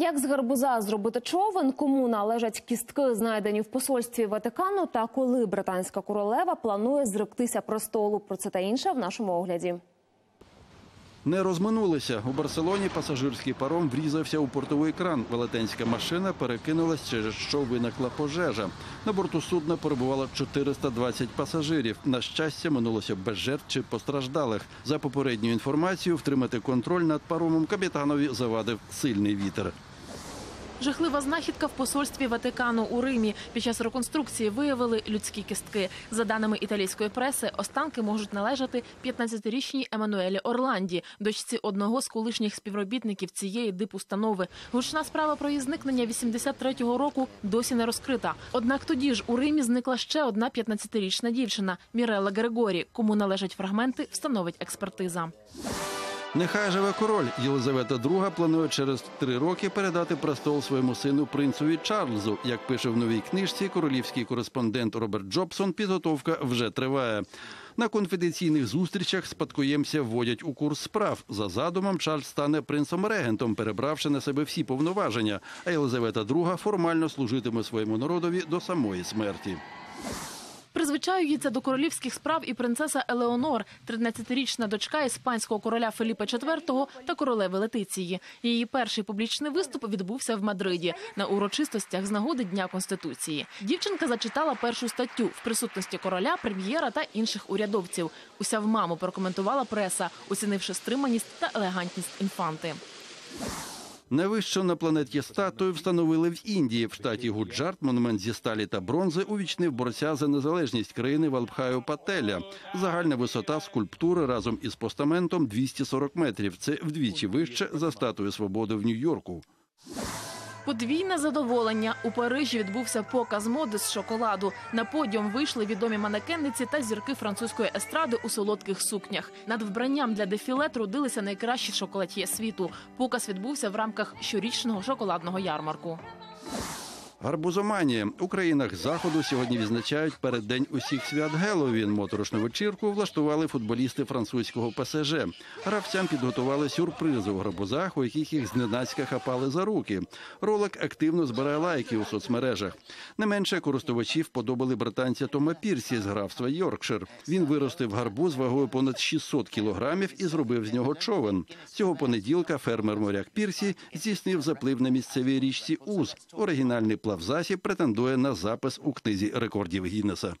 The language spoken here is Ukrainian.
Як з гарбуза зробити човен, кому належать кістки, знайдені в посольстві Ватикану, та коли британська королева планує зректися престолу? Про це та інше в нашому огляді. Не розминулися. У Барселоні пасажирський паром врізався у портовий кран. Велетенська машина перекинулась, через що виникла пожежа. На борту судна перебувало 420 пасажирів. На щастя, минулося без жертв чи постраждалих. За попередньою інформацією, втримати контроль над паромом капітанові завадив сильний вітер. Жахлива знахідка в посольстві Ватикану у Римі. Під час реконструкції виявили людські кістки. За даними італійської преси, останки можуть належати 15-річній Еммануелі Орланді, дочці одного з колишніх співробітників цієї дипустанови. Гучна справа про її зникнення 83-го року досі не розкрита. Однак тоді ж у Римі зникла ще одна 15-річна дівчина Мірелла Григорі. Кому належать фрагменти, встановить експертиза. Нехай живе король. Єлизавета II планує через три роки передати престол своєму сину принцеві Чарльзу. Як пише в новій книжці, королівський кореспондент Роберт Джобсон, підготовка вже триває. На конфіденційних зустрічах спадкоємця вводять у курс справ. За задумом Чарльз стане принцем-регентом, перебравши на себе всі повноваження. А Єлизавета II формально служитиме своєму народові до самої смерті. Призвичаюється до королівських справ і принцеса Елеонор, 13-річна дочка іспанського короля Феліпа IV та королеви Летиції. Її перший публічний виступ відбувся в Мадриді на урочистостях з нагоди Дня Конституції. Дівчинка зачитала першу статтю в присутності короля, прем'єра та інших урядовців. Уся в маму прокоментувала преса, оцінивши стриманість та елегантність інфанти. Найвищу на планеті статую встановили в Індії. В штаті Гуджарт монумент зі сталі та бронзи увічнив борця за незалежність країни Валбхаю Пателя. Загальна висота скульптури разом із постаментом 240 метрів. Це вдвічі вище за статую свободи в Нью-Йорку. Подвійне задоволення у Парижі відбувся показ моди з шоколаду. На подіум вийшли відомі манекенниці та зірки французької естради у солодких сукнях. Над вбранням для дефіле трудилися найкращі шоколад'є світу. Показ відбувся в рамках щорічного шоколадного ярмарку. Гарбузоманія у країнах заходу сьогодні відзначають переддень усіх свят Геловін. Моторошну вечірку влаштували футболісти французького ПСЖ. Гравцям підготували сюрпризи у гарбузах, у яких їх зненацька хапали за руки. Ролик активно збирає лайки у соцмережах. Не менше користувачів подобали британця Тома Пірсі з графства Йоркшир. Він виростив гарбуз вагою понад 600 кілограмів і зробив з нього човен. Цього понеділка фермер-моряк Пірсі здійснив заплив на місцевій річці Уз. Оригінальний плавзасіб претендує на запис у книзі рекордів Гіннеса.